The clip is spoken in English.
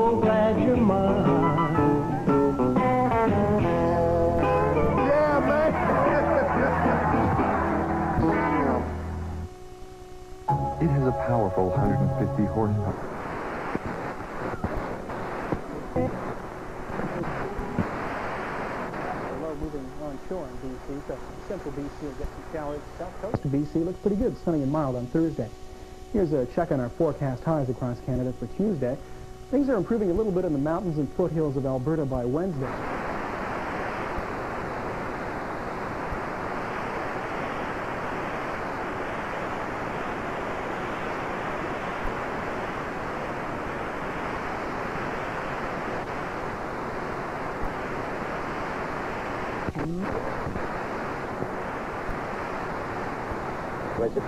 so glad you're mine. Yeah, man. It has a powerful 150 horsepower. low moving on shore in BC, so central BC will get some showers. South coast of BC looks pretty good, sunny and mild on Thursday. Here's a check on our forecast highs across Canada for Tuesday. Things are improving a little bit in the mountains and foothills of Alberta by Wednesday. Where's it?